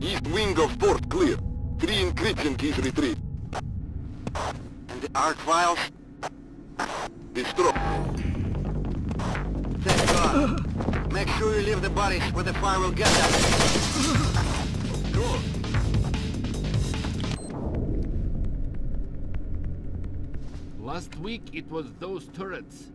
East wing of fort clear. Three encryption keys retrieved. And the ARC files? Destroy. Thank God. Make sure you leave the bodies where the fire will get them. Good. Last week it was those turrets.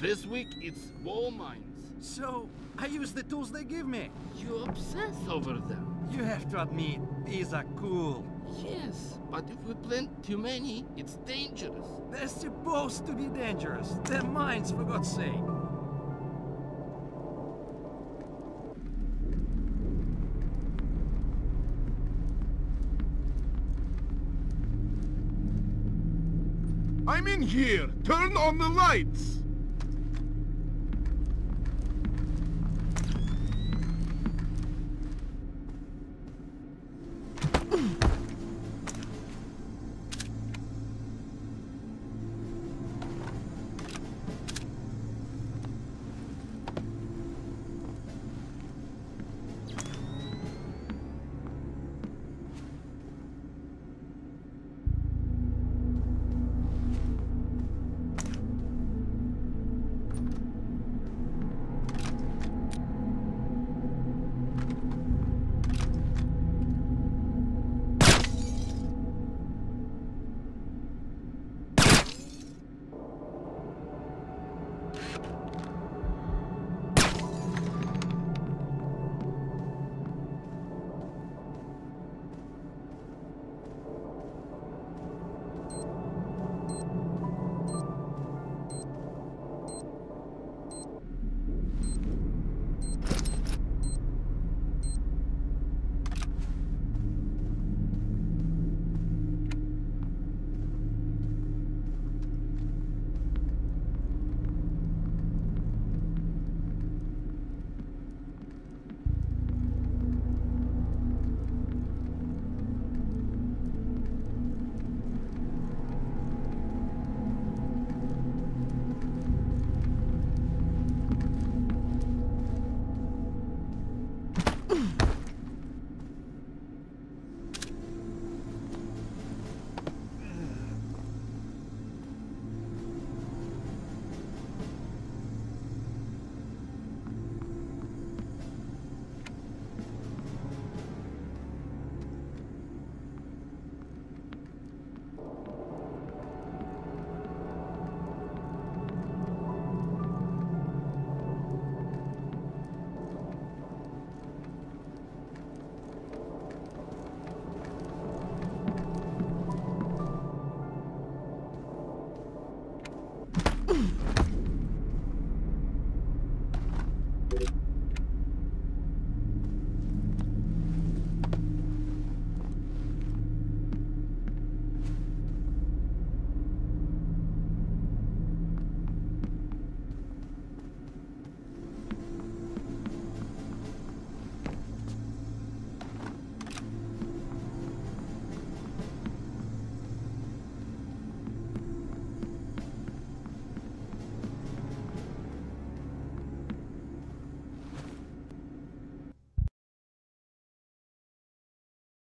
This week it's wall mines. So, I use the tools they give me. You obsess over them. You have to admit, these are cool. Yes, but if we plant too many, it's dangerous. They're supposed to be dangerous. They're mines, for God's sake. I'm in here! Turn on the lights!